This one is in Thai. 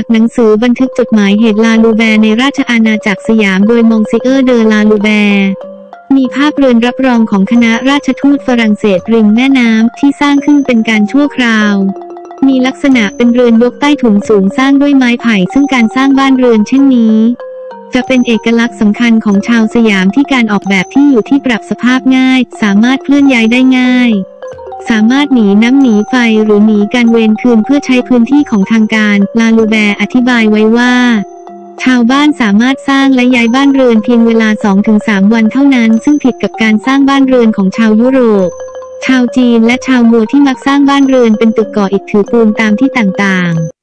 จากหนังสือบันทึกจดหมายเหตุลาลูแบร์ในราชอาณาจักรสยามโดยมองซิเออร์เดอลาลูแบร์มีภาพเรือนรับรองของคณะราชทูตฝรั่งเศสริมแม่น้ำที่สร้างขึ้นเป็นการชั่วคราว มีลักษณะเป็นเรือนยกใต้ถุนสูงสร้างด้วยไม้ไผ่ซึ่งการสร้างบ้านเรือนเช่นนี้ จะเป็นเอกลักษณ์สำคัญของชาวสยามที่การออกแบบที่อยู่ที่ปรับสภาพง่าย สามารถเคลื่อนย้ายได้ง่าย สามารถหนีน้ำหนีไฟหรือหนีการเวรคืนเพื่อใช้พื้นที่ของทางการ ลาลูแบร์อธิบายไว้ว่า ชาวบ้านสามารถสร้างและย้ายบ้านเรือนเพียงเวลา 2-3 วันเท่านั้น ซึ่งผิดกับการสร้างบ้านเรือนของชาวยุโรป ชาวจีนและชาวมัวที่มักสร้างบ้านเรือนเป็นตึกก่ออิฐถือปูนตามที่ต่างๆ